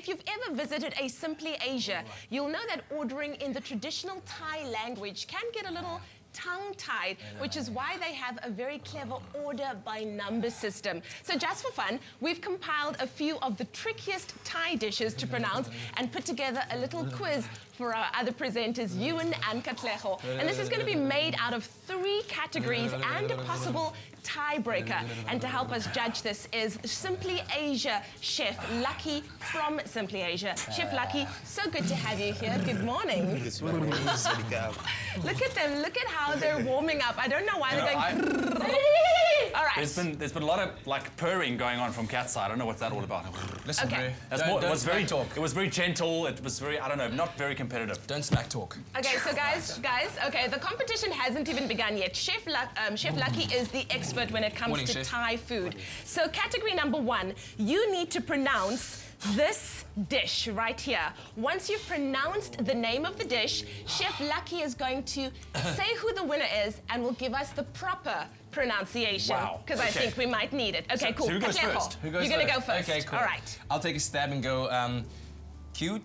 if you've ever visited a Simply Asia, you'll know that ordering in the traditional Thai language can get a little tongue-tied, which is why they have a very clever order by number system. So just for fun, we've compiled a few of the trickiest Thai dishes to pronounce and put together a little quiz for our other presenters, Ewan and Katlego. And this is going to be made out of three categories and a possible tiebreaker. And to help us judge this is Simply Asia chef Lucky from Simply Asia. Chef Lucky, so good to have you here. Good morning. Look at them. Look at how they're warming up. I don't know why You they're know, going. Right. There's been there's been a lot of like purring going on from Kat's side. I don't know what's that all about. Listen, Okay. That's don't, more, it don't was very smack talk. It was very gentle. It was very I don't know, not very competitive. Don't smack talk. Okay, so guys, guys, okay, the competition hasn't even begun yet. Chef, Luck, um, Chef Lucky is the expert when it comes Morning, to Chef. Thai food. So category number one, you need to pronounce this dish right here. Once you've pronounced the name of the dish, Chef Lucky is going to say who the winner is and will give us the proper pronunciation. Because wow. okay. I think we might need it. Okay, so, cool. So who goes Katlego. first? Who goes You're going to go first. Okay, cool. All right. I'll take a stab and go um, Gang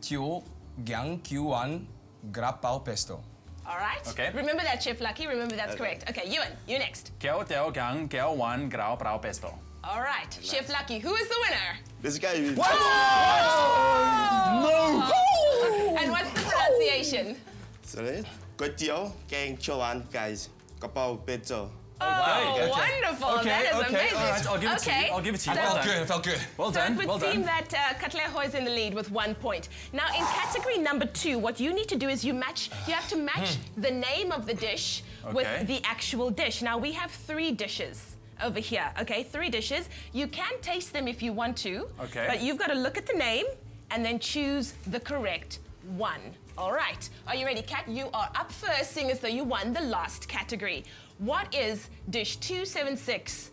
Gyang Kyuan Grappao Pesto. All right. Okay. Remember that, Chef Lucky. Remember that's okay. correct. Okay, Ewan, you next. Kyao Teo Gang Kyao Wan Grao Pesto. All right, nice. Chef Lucky, who is the winner? This guy is. What? Oh! No! Oh. And what's the pronunciation? Sorry? Kyao Gang Chowan, guys. Grapao Pesto. Oh, okay. wonderful! Okay, that is okay. amazing. All right, I'll give it okay. to you. I'll give it to you. So, well done. good. It felt good. Well so done. So it would well seem done. that uh, Katlego is in the lead with one point. Now, in category number two, what you need to do is you match. You have to match hmm. the name of the dish okay. with the actual dish. Now we have three dishes over here. Okay, three dishes. You can taste them if you want to. Okay. But you've got to look at the name and then choose the correct one. All right. Are you ready, Kat? You are up first, seeing as though you won the last category. What is dish 276?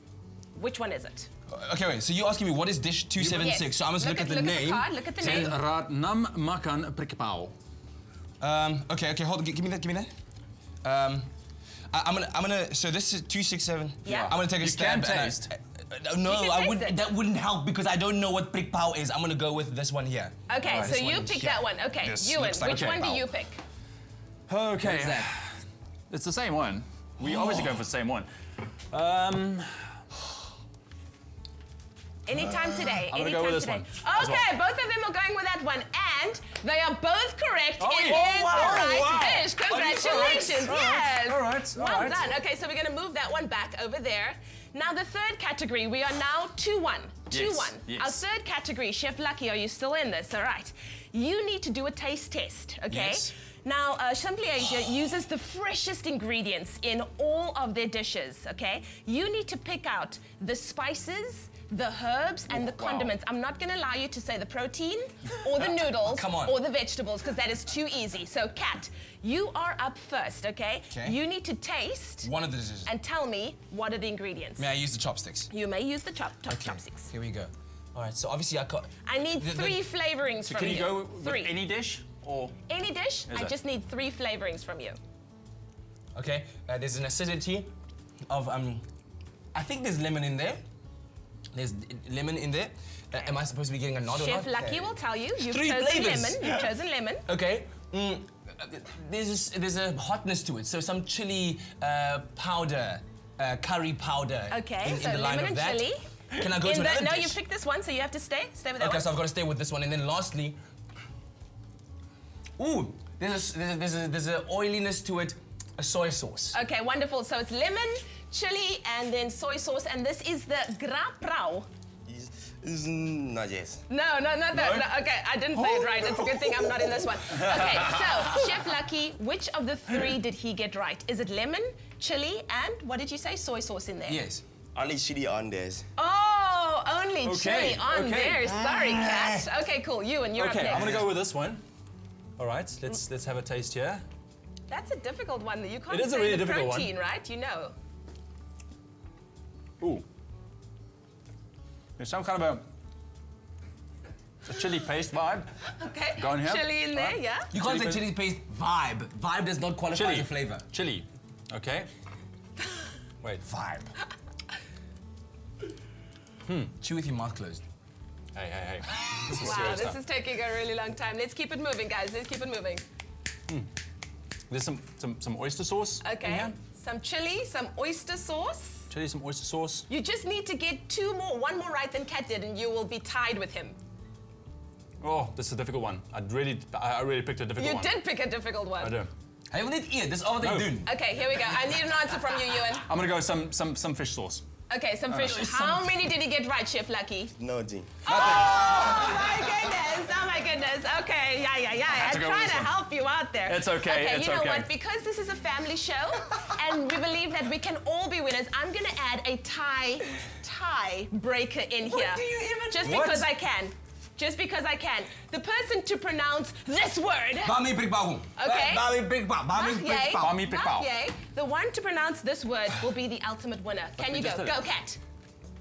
Which one is it? Okay, wait. So you're asking me what is dish 276? Yes. So I must look, at, the look name. At the card, look at the name. Raad nam makan prikpao. Um, okay, okay, hold on. Give me that. Give me that. Um, I, I'm gonna, I'm gonna. So this is two six seven. Yeah. I'm gonna take a You stab. can and I- taste. uh, Uh, no, I wouldn't. it. That wouldn't help because I don't know what prick pao is. I'm gonna go with this one here. Okay, Alright, so you pick here. that one. Okay, This Ewan, like which a one do you pick? Okay. What's that? It's the same one. We obviously going for the same one. Um, anytime uh, today. I'm gonna anytime go with this today. one as Okay, both of them are going with that one, and they are both correct. Oh, It yeah. is Oh, wow. the right Wow. dish. Are you- all right, Congratulations. all right, Yes. all right, all Well right. done. Okay, so we're going to move that one back over there. Now the third category, we are now 2-1. 2-1. yes. Our third category, Chef Lucky, are you still in this? All right. You need to do a taste test, okay? Yes. Now, uh, Simply Asia uses the freshest ingredients in all of their dishes, okay? You need to pick out the spices, the herbs, and the Wow. condiments. I'm not gonna allow you to say the protein, or the noodles, Come on. or the vegetables, because that is too easy. So, Kat, you are up first, okay? Okay. You need to taste One of the dishes. and tell me what are the ingredients. May I use the chopsticks? You may use the chop, Okay, chopsticks. Here we go. All right. So obviously I got. I need The- the- three flavorings So from you. can you go Three. with any dish or Any dish, I just need three flavorings from you. Okay. Uh, there's an acidity of um. I think there's lemon in there. There's lemon in there. Uh, am I supposed to be getting a nod or Chef not? Lucky will tell you. You've Three chosen flavors. lemon. You've chosen lemon. Okay. Mm, there's a, there's a hotness to it. So some chili uh, powder, uh, curry powder. Okay, in, so in the line lemon of and that. chili. Can I go In to the- another no, dish? you picked this one, so you have to stay. Stay with that Okay, one. so I've got to stay with this one, and then lastly, ooh, there's a, there's a, there's a, there's a oiliness to it, a soy sauce. Okay, wonderful. So it's lemon, chili, and then soy sauce, and this is the gra prao. Is, not yes. No, no, not that. No? No, okay, I didn't say it right. It's a good thing I'm not in this one. Okay, so Chef Lucky, which of the three did he get right? Is it lemon, chili, and what did you say? Soy sauce in there. Yes. Only chili on this. Oh, only Okay, chili on okay. there. Sorry, ah. Kat. Okay, cool. You and you're Okay, up next. I'm gonna go with this one. All right, let's let's have a taste here. That's a difficult one. That you can't It is a really difficult one. protein, right? You know. Ooh. There's some kind of a, a chili paste vibe. Okay. Go on here. Chili in there, Alright. yeah. You can't Chili say paste. chili paste vibe. Vibe does not qualify Chili. as a flavor. Chili. Okay. Wait. Vibe. Hmm. Chew with your mouth closed. Hey, hey, hey. This is Wow, this stuff. is taking a really long time. Let's keep it moving, guys. Let's keep it moving. There's some, some, some oyster sauce. in Okay. here. Some chili, some oyster sauce. Chili, some oyster sauce. You just need to get two more, one more right than Kat did, and you will be tied with him. Oh, this is a difficult one. I really, I I really picked a difficult You one. You did pick a difficult one. I do. Hij wil niet eten, dit is al wat ik No. doe. Okay, here we go. I need an answer from you, Ewan. I'm gonna go some, some, some fish sauce. Okay, some ah, fish. it's How some- many did he get right, Chef Lucky? No, G. Oh my goodness! Oh my goodness! Okay, yeah, yeah, yeah. had I'm trying to this one. help you out there. It's okay, Okay, it's you know okay. what? Because this is a family show, and we believe that we can all be winners. I'm gonna add a tie, tie breaker in here. What do you even- Just What? because I can. Just because I can. The person to pronounce this word. Bami prikbau. Okay. Bami prikbau. Bami Yay. prikbau. Bami prikbau. Yay. The one to pronounce this word will be the ultimate winner. Can we you go? just Go, it. Kat.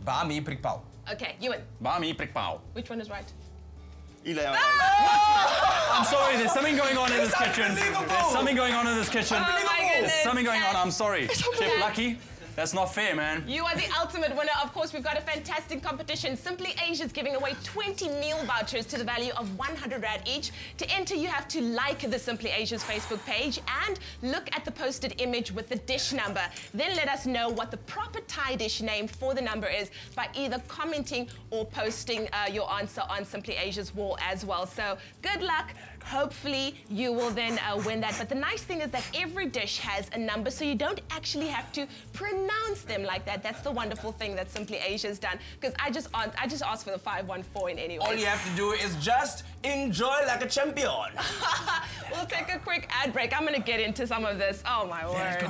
Bami prikbau. Okay, Ewan. Bami prikpao. Which one is right? Eli, I'm sorry, there's something going on in this It's kitchen. unbelievable. There's something going on in this kitchen. Oh my goodness. There's something going on. I'm sorry. Chef. Lucky, that's not fair, man. You are the ultimate winner. Of course, we've got a fantastic competition. Simply Asia is giving away 20 meal vouchers to the value of 100 Rand each. To enter, you have to like the Simply Asia's Facebook page and look at the posted image with the dish number. Then let us know what the proper Thai dish name for the number is by either commenting or posting uh, your answer on Simply Asia's wall as well. So good luck. Hopefully, you will then uh, win that. But the nice thing is that every dish has a number, so you don't actually have to pronounce them like that. That's the wonderful thing that Simply Asia's done. Because I just I just asked for the 514 in any way. All you have to do is just enjoy like a champion. we'll take a quick ad break. I'm gonna get into some of this. Oh my word.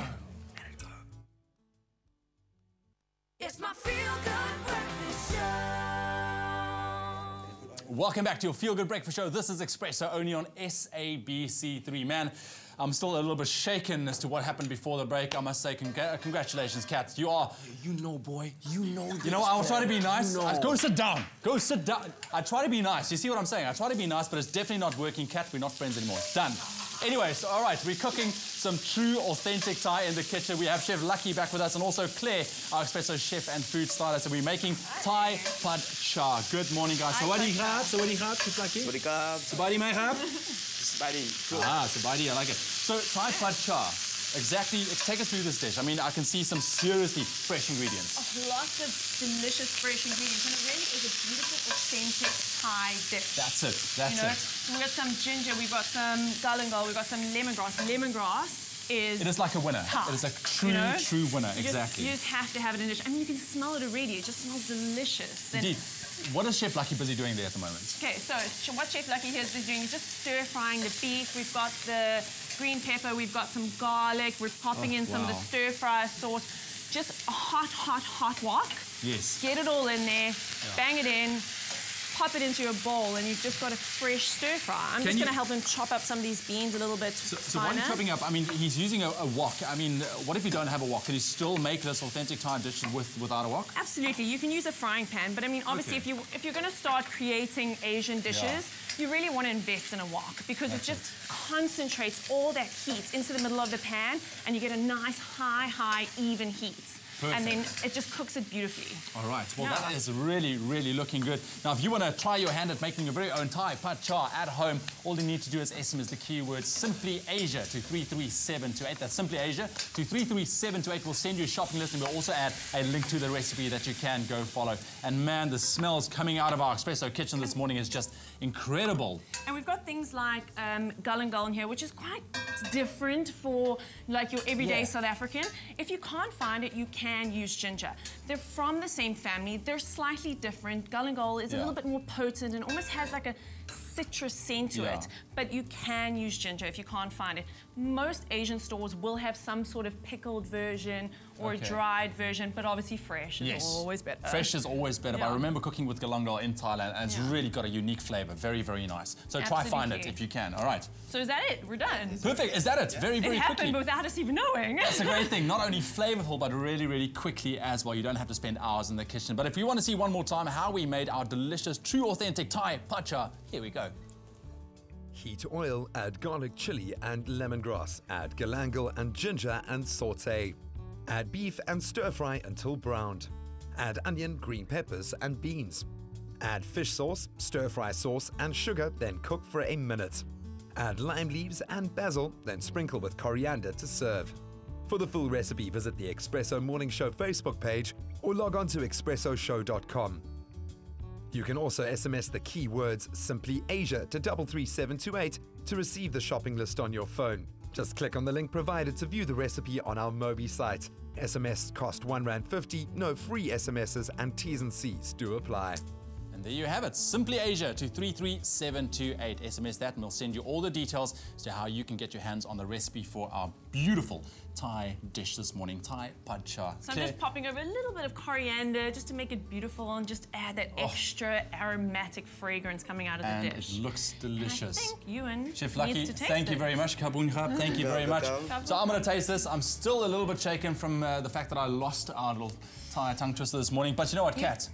Welcome back to your Feel Good Breakfast Show. This is Expresso only on SABC3. Man, I'm still a little bit shaken as to what happened before the break. I must say, congra- congratulations, Kat. You are You know, boy. You know. You know, I'll try to be nice. No. I- go sit down. Go sit down. I try to be nice. You see what I'm saying? I try to be nice, but it's definitely not working. Kat, we're not friends anymore. It's done. Anyway, so all right, we're cooking some true authentic Thai in the kitchen. We have Chef Lucky back with us and also Claire, our Expresso chef and food stylist. And we're making Thai Pad Cha. Good morning, guys. So what do you have? So what do you have, Chef Lucky. What do Sawadee have? Sawadee mai krab. Sawadee. Ah, sawadee, I like it. So Thai Pad Cha. Exactly. Take us through this dish. I mean, I can see some seriously fresh ingredients. Oh, lots of delicious fresh ingredients and it really is a beautiful authentic Thai dish. That's it. That's you know, it. so we've got some ginger, we've got some galangal, we've got some lemongrass. Lemongrass is It is like a winner. tough, It is a true, you know? true winner. You just- Exactly. you just have to have it in a dish. I mean, you can smell it already. It just smells delicious. And- Indeed. What is Chef Lucky busy doing there at the moment? Okay, so what Chef Lucky here is doing is just stir frying the beef. We've got the green pepper, we've got some garlic, we're popping Oh, in some of the stir fry sauce. Just a hot, hot, hot wok. Yes. Get it all in there, bang it in, pop it into your bowl, and you've just got a fresh stir fry. I'm Can just going to help him chop up some of these beans a little bit So, so while chopping up, I mean, he's using a, a wok. I mean, what if you don't have a wok? Can you still make this authentic Thai dish with, without a wok? Absolutely, you can use a frying pan, but I mean, obviously, Okay. if you if you're going to start creating Asian dishes, you really want to invest in a wok because it just concentrates all that heat into the middle of the pan, and you get a nice high, high, even heat, and then it just cooks it beautifully. All right. Well, Yeah. that is really, really looking good. Now, if you want to try your hand at making your very own Thai pad cha at home, all you need to do is SMS the keyword Simply Asia to 33728. That's Simply Asia to 33728. We'll send you a shopping list and we'll also add a link to the recipe that you can go follow. And man, the smells coming out of our Expresso kitchen this morning is just incredible. And we've got things like um, galangal in here, which is quite different for like your everyday Yeah. South African. If you can't find it, you can use ginger. They're from the same family. They're slightly different. Galangal is a little bit more potent and almost has like a citrus scent to Yeah. it. But you can use ginger if you can't find it. Most Asian stores will have some sort of pickled version or Okay. a dried version, but obviously fresh is Yes. always better. Fresh is always better. But I remember cooking with galangal in Thailand, and it's Yeah. really got a unique flavor. Very, very nice. So try find it if you can. All right. So is that it? We're done. Perfect. Is that it? Very, very quickly. It happened quickly. without us even knowing. That's a great thing. Not only flavorful, but really, really quickly as well. You don't have to spend hours in the kitchen. But if you want to see one more time how we made our delicious, true, authentic Thai pad cha, here we go. Heat oil, add garlic chili and lemongrass. Add galangal and ginger and saute. Add beef and stir fry until browned. Add onion, green peppers, and beans. Add fish sauce, stir fry sauce, and sugar, then cook for a minute. Add lime leaves and basil, then sprinkle with coriander to serve. For the full recipe, visit the Expresso Morning Show Facebook page or log on to expressoshow.com. You can also SMS the keywords Simply Asia to 33728 to receive the shopping list on your phone. Just click on the link provided to view the recipe on our Mobi site. SMS cost one rand 50, no free SMSs, and T's and C's do apply. And there you have it. Simply Asia to 33728. SMS that and we'll send you all the details as to how you can get your hands on the recipe for our beautiful Thai dish this morning, Thai pad cha. So I'm Claire, just popping over a little bit of coriander just to make it beautiful and just add that Oh. extra aromatic fragrance coming out of the and dish. it looks delicious. And I delicious. think Ewan Chef needs Lucky, to taste thank you very much. Kabun Khab, thank you very much. So I'm going to taste this. I'm still a little bit shaken from uh, the fact that I lost our little Thai tongue twister this morning. But you know what, Kat?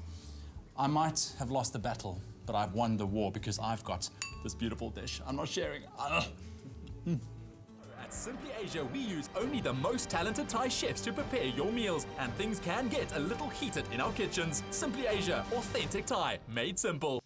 I might have lost the battle, but I've won the war because I've got this beautiful dish. I'm not sharing. Ah. At Simply Asia, we use only the most talented Thai chefs to prepare your meals, and things can get a little heated in our kitchens. Simply Asia, authentic Thai, made simple.